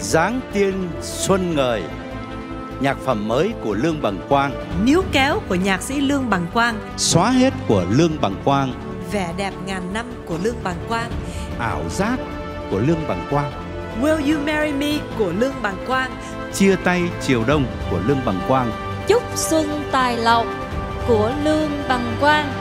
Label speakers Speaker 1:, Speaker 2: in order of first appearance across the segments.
Speaker 1: Giáng tiên xuân ngời. Nhạc phẩm mới của Lương Bằng Quang.
Speaker 2: Níu kéo của nhạc sĩ Lương Bằng Quang.
Speaker 1: Xóa hết của Lương Bằng Quang.
Speaker 2: Vẻ đẹp ngàn năm của Lương Bằng Quang.
Speaker 1: Ảo giác của Lương Bằng Quang.
Speaker 2: Will You Marry Me? Của Lương Bằng Quang.
Speaker 1: Chia tay chiều đông của Lương Bằng Quang.
Speaker 3: Chúc xuân tài lộc của Lương Bằng Quang.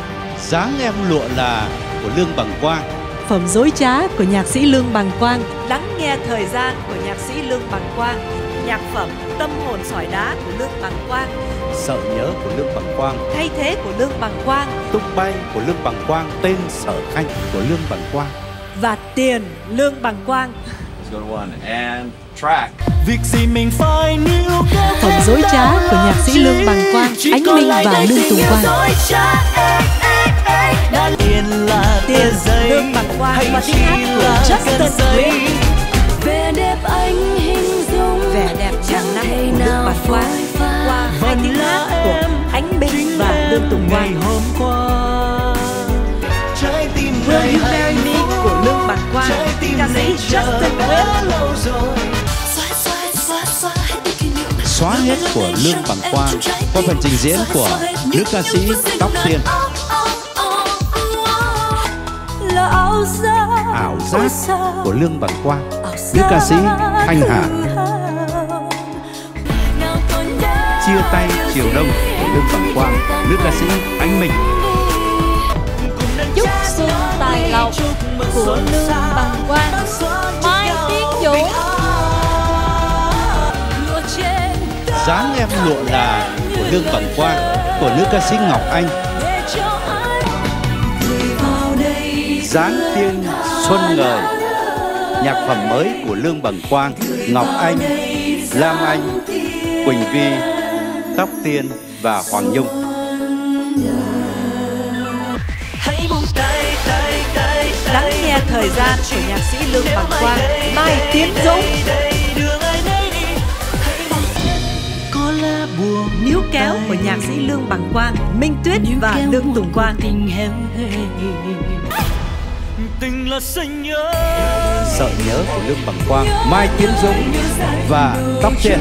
Speaker 1: Dáng em lụa là của Lương Bằng Quang
Speaker 2: Phẩm dối trá của nhạc sĩ Lương Bằng Quang. Lắng nghe thời gian của nhạc sĩ Lương Bằng Quang. Nhạc phẩm Tâm hồn sỏi đá của Lương Bằng Quang.
Speaker 1: Sợ nhớ của Lương Bằng Quang.
Speaker 2: Thay thế của Lương Bằng Quang.
Speaker 1: Tung bay của Lương Bằng Quang. Tên Sở Khanh của Lương Bằng Quang.
Speaker 2: Và tiền Lương Bằng Quang.
Speaker 4: One and track.
Speaker 5: Việc gì mình phải níu
Speaker 2: Phẩm dối trá của nhạc sĩ Lương Bằng Quang. Ánh Minh và Lương Tùng Quang
Speaker 5: Hay
Speaker 2: và tiếng hát của Justin Nguyễn.
Speaker 3: Vẻ đẹp anh hình dung
Speaker 2: Vẻ đẹp ngàn năm
Speaker 3: thể
Speaker 2: của Quang
Speaker 3: phôi pha.
Speaker 2: Qua hai tiếng hát của Ánh
Speaker 5: chính
Speaker 2: và Lương Tùng
Speaker 5: ngày
Speaker 2: Quang
Speaker 5: hôm qua. Trái tim
Speaker 2: Will You Marry Me của Lương Bằng Quang
Speaker 5: trái tim
Speaker 2: Ca sĩ Justin
Speaker 3: niệm.
Speaker 1: Xóa hết của Lương Bằng Quang Qua phần trình diễn của nữ ca sĩ Tóc Tiên
Speaker 3: là ảo giác
Speaker 1: Ảo giác của Lương Bằng Quang Nữ ca sĩ Thanh Hà. Chia tay chiều đông của Lương Bằng Quang Nữ ca sĩ Ánh Minh.
Speaker 3: Chúc xuân tài lộc của lương bằng quang. Mai tiến dũng.
Speaker 1: Dáng em lụa là của Lương Bằng Quang Của nữ ca sĩ Ngọc Anh Dáng tiên xuân ngời Nhạc phẩm mới của Lương Bằng Quang Ngọc Anh Lam Anh Quỳnh Vi Tóc Tiên và Hoàng Nhung.
Speaker 2: Lắng nghe thời gian của nhạc sĩ Lương Bằng Quang. Mai Tiến Dũng.
Speaker 5: Đây đường ai nấy đi hãy buông có lẽ buồn
Speaker 2: Níu kéo của nhạc sĩ Lương Bằng Quang Minh Tuyết và Lương Tùng Quang
Speaker 5: tình là xanh nhớ.
Speaker 1: Sợ nhớ của Lương Bằng Quang Mai Tiến Dũng và Tóc Tiên